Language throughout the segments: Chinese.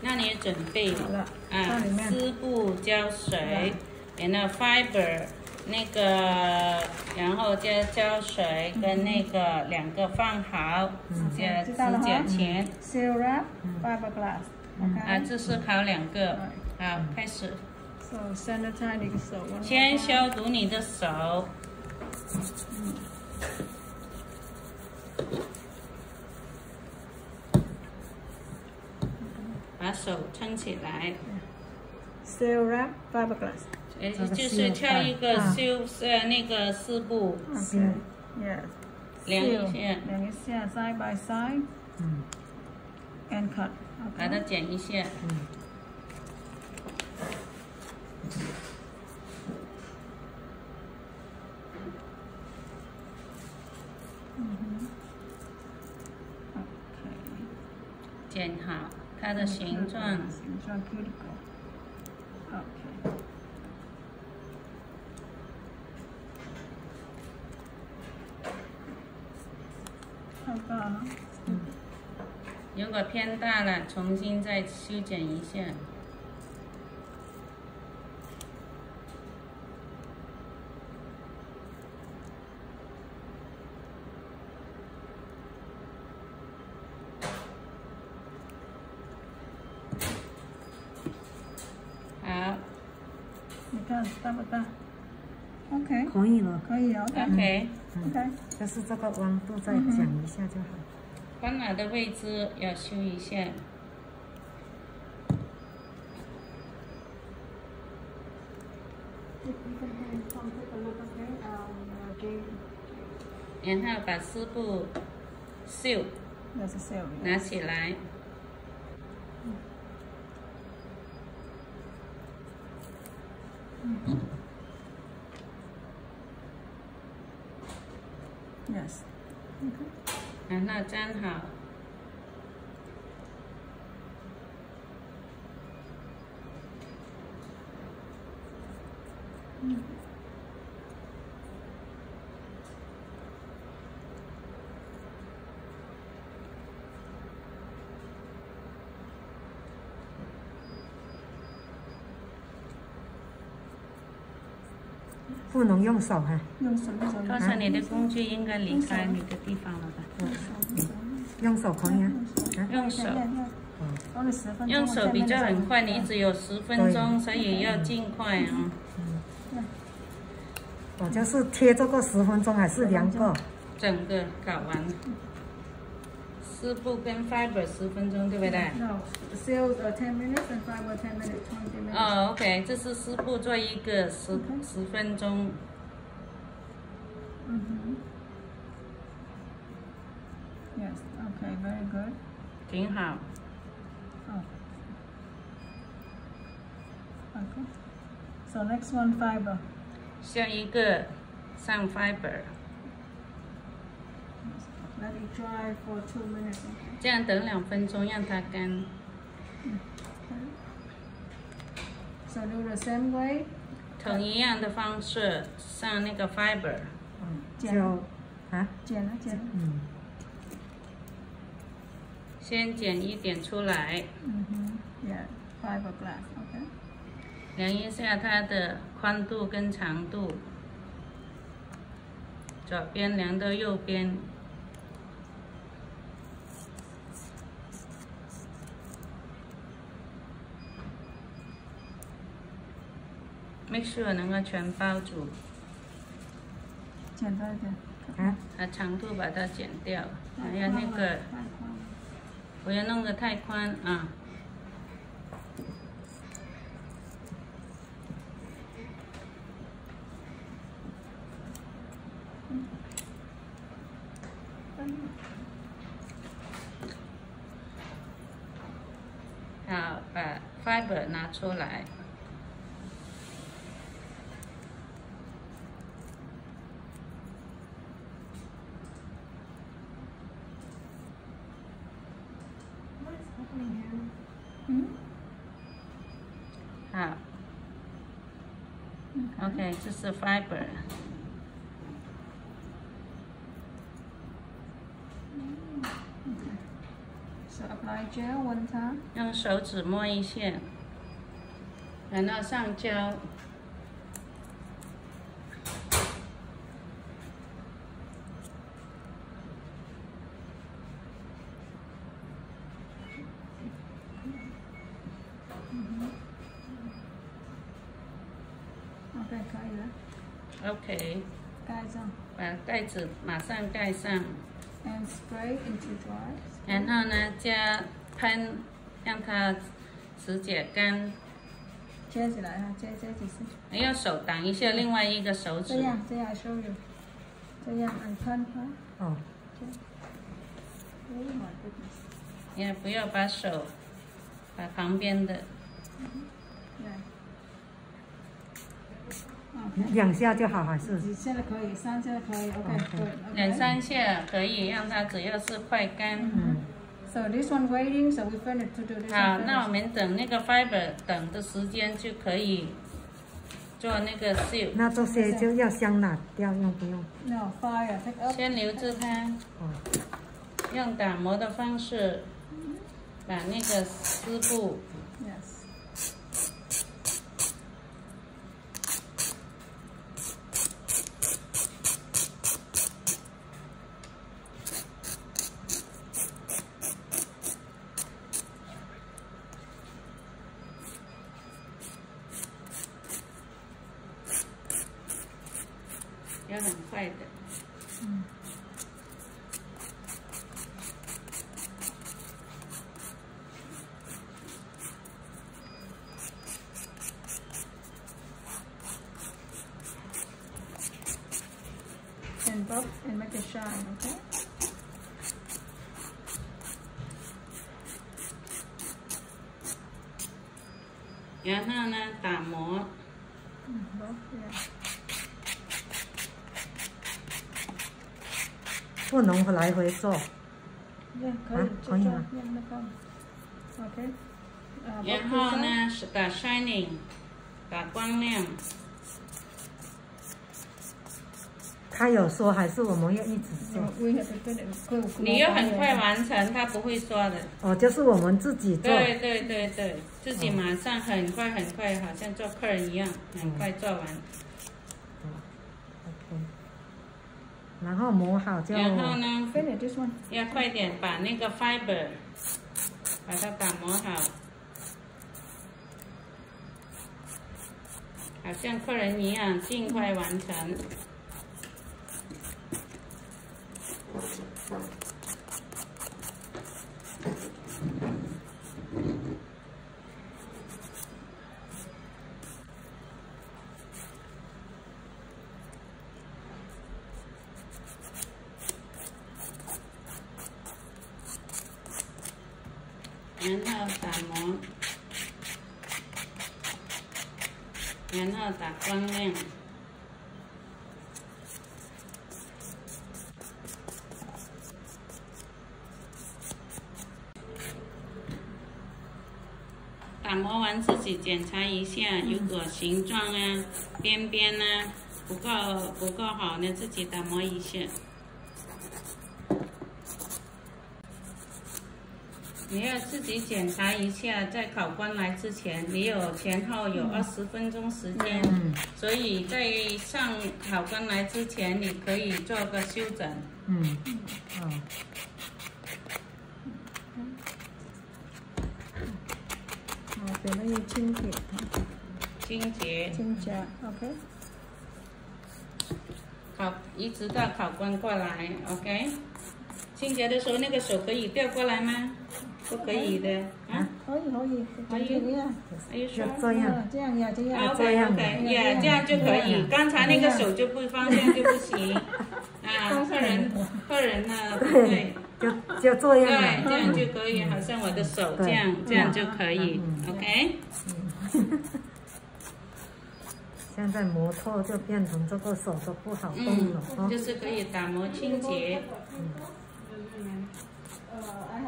那你准备了，嗯，丝布胶水，给那 fiber 那个，然后加胶水跟那个两个放好，加纸剪钳，s i r a fiberglass，啊，这是烤两个，好，开始，先消毒你的手。手撑起来，Seal wrap, fiberglass. 呃，就是是挑一个啊修呃那个丝布 Okay. Yes. 量一.下，量一下 side by side 嗯 and cut. 把它 Okay. 剪一下。嗯，Okay. 剪好它的形状，形状 cuticle. Okay. 好吧，如果偏大了，重新再修剪一下。好你看大不大？OK，可以。，OK，OK，就是这个温度再讲一下就好。关哪的位置要修一下。然后把丝布绣那是 seal。拿起来。啊，那真好。不能用手哈，用手用手。刚才你的工具应该离开你的地方了吧？用手可以啊。啊用手，用了十分钟。用手比较很快，你只有十分钟，所以要尽快啊。我就是贴这个十分钟还是两个？整个搞完，丝布跟 fiber 十分钟，对不对？No, sales are ten minutes and fiber ten minutes, twenty minutes. 哦，OK，这是丝布做一个十十分钟，嗯哼。Yes, okay, very good. 挺好。Oh. Okay. So next one fiber. 下一个上 fiber，这样等两分钟，让它干。So do the same way. 同样的方式，上那个 fiber。嗯，就啊，剪了剪。嗯。先剪一点出来。嗯哼，Yeah, fiberglass. OK. 量一下它的宽度跟长度，左边量到右边。Make sure 能够全包住，剪多一点。啊，把长度把它剪掉，还有那个。不要弄得太宽啊。好，把 fiber 拿出来。嗯。好这是 fiber。So up 来 gel one time. 用手指摸一下，然后上胶。OK，可以了，OK，盖上把盖子马上盖上，，and spray into dry. 然后呢加喷，让它指甲干。接起来哈，接接几次。你用手挡一下另外一个手指。这样，这样 show you。这样按喷哈。哦，Oh my goodness。也不要把手把旁边的，Yeah。OK。两下就好还是？几下可以，三下可以。Good。两三下可以让它只要是快干。嗯，So this one waiting, so we finish to do this 好，那我们等那个 fiber 等的时间就可以做那个 seal，那这些就要香拿掉，用不用？No, fire, take up. 先留着它，哦，用打磨的方式把那个丝布 Yes. 要很快的。And rub and make it shine, okay? 然后呢，打磨，Mm, rub, yeah. 不能来回做。Yeah, 可以，啊可以吗？Yeah, no problem. Okay. 呃然后？呢是打 shining，打光亮。他有说还是我们要一直 cool 你要很快完成，他不会说的。哦，就是我们自己做。对对对对，自己马上很快很快，好像做客人一样，很快做完。OK。然后磨好就。然后呢.要快点把那个 fiber 把它打磨好，好像客人一样，尽快完成。然后打磨，然后打光亮。打磨完自己检查一下，如果形状啊、边边啊不够不够好呢，自己打磨一下。你要自己检查一下，在考官来之前，你有前后有二十分钟时间，嗯。所以在上考官来之前，你可以做个修整。嗯，哦，好，给那个清洁，清洁，清洁，OK。考一直到考官过来，OK。清洁的时候，那个手可以调过来吗？不可以的啊。可以可以，可以这样，还有说要。这样。啊这样呀，这样。这样 OK，呀，这样就可以。刚才那个手就不方向就不行。啊，客人客人呢？对。就就这样对，这样就可以，好像我的手这样，这样就可以，OK。现在摩托就变成这个手都不好动嗯了，哦就。是可以打磨清洁，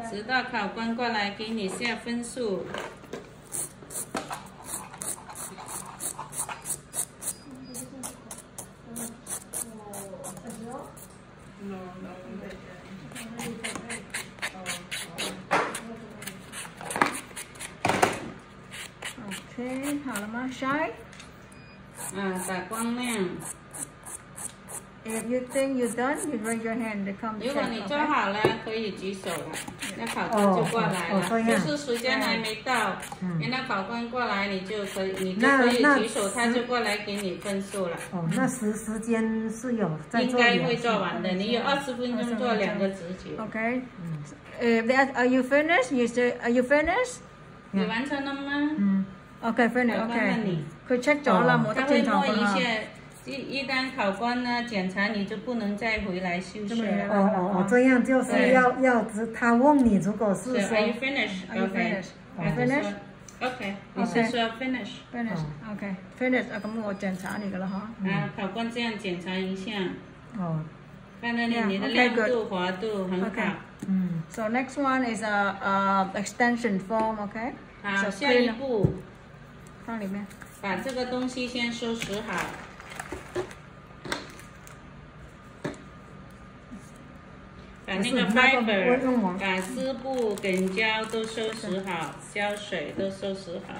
直到考官过来给你下分数。OK，好了吗，Shy？啊，打光亮。If you think you're done, you raise your hand. They come 如果你做好了，可以举手了。那考官就过来了，就是时间还没到，嗯那考官过来，你就可以，你就那可以举手，他就过来给你分数了。哦，那时时间是有在做两应该会做完的，你有二十分钟做两个直觉。If they ask, are you finished? You say, are you finished? 你完成了吗？嗯 Okay, finished. 考官问 Okay. 你，佢 check 咗啦，哦冇得他会轉頭㗎啦。摸一，一一旦考官呢检查，你就不能再回来休息了。哦哦哦，这样就是要要知他问你，如果是是说 Are you finished? Are you OK. finished? OK，你 OK 是说 finish？Finish. Okay. Finish. 啊，咁我检查你噶啦，嗬。啊，考官这样检查一下，哦看到你你的亮度、滑度很 OK 好。嗯 So next one is a, a extension form. Okay. 好，下一步放里面。把这个东西先收拾好。把那个 fiber 把丝布、梗胶都收拾好，胶水都收拾好。